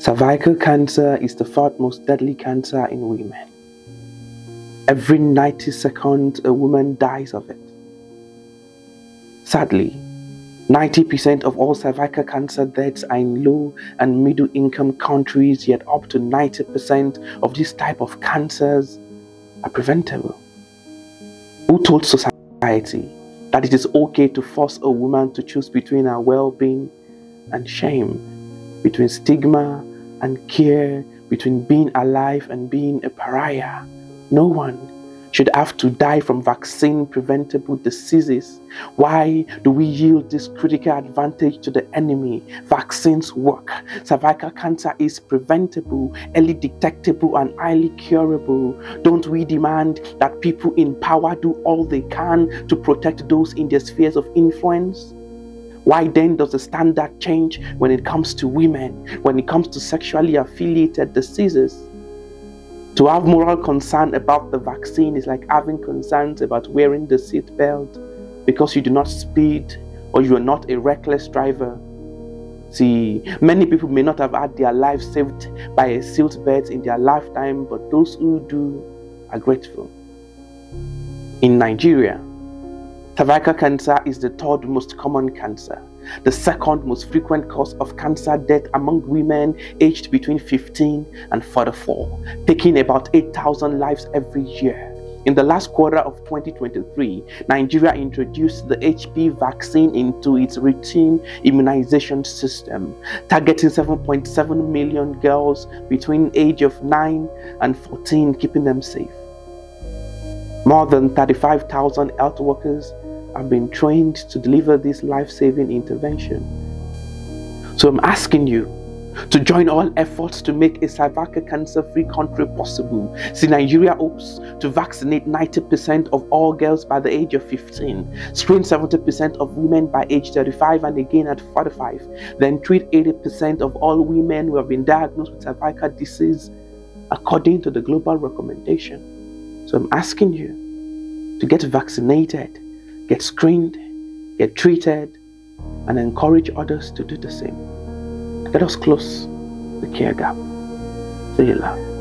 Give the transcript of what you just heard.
Cervical cancer is the fourth most deadly cancer in women. Every 90 seconds, a woman dies of it. Sadly, 90% of all cervical cancer deaths are in low and middle income countries, yet up to 90% of this type of cancers are preventable. Who told society that it is okay to force a woman to choose between her well being and shame, between stigma and care, between being alive and being a pariah? No one should have to die from vaccine preventable diseases. Why do we yield this critical advantage to the enemy? Vaccines work. Cervical cancer is preventable, early detectable, and highly curable. Don't we demand that people in power do all they can to protect those in their spheres of influence? Why then does the standard change when it comes to women, when it comes to sexually affiliated diseases? To have moral concern about the vaccine is like having concerns about wearing the seatbelt because you do not speed or you are not a reckless driver. See, many people may not have had their lives saved by a seatbelt in their lifetime, but those who do are grateful. In Nigeria, cervical cancer is the third most common cancer the second most frequent cause of cancer death among women aged between 15 and 44, taking about 8,000 lives every year. In the last quarter of 2023, Nigeria introduced the HPV vaccine into its routine immunization system, targeting 7.7 million girls between age of 9 and 14, keeping them safe. More than 35,000 health workers have been trained to deliver this life saving intervention. So I'm asking you to join all efforts to make a cervical cancer free country possible. See, Nigeria hopes to vaccinate 90% of all girls by the age of 15, screen 70% of women by age 35 and again at 45, then treat 80% of all women who have been diagnosed with cervical disease according to the global recommendation. So I'm asking you to get vaccinated get screened, get treated, and encourage others to do the same. Let us close the care gap. Say love.